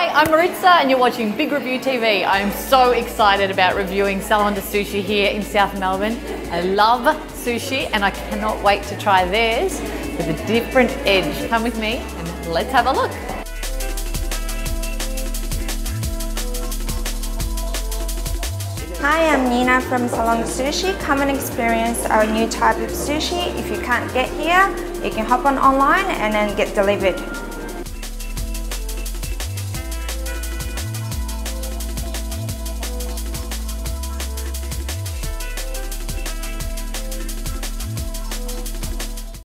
Hi, I'm Maritza and you're watching Big Review TV. I'm so excited about reviewing Salon Sushi here in South Melbourne. I love sushi and I cannot wait to try theirs with a different edge. Come with me and let's have a look. Hi, I'm Nina from Salon Sushi. Come and experience our new type of sushi. If you can't get here, you can hop on online and then get delivered.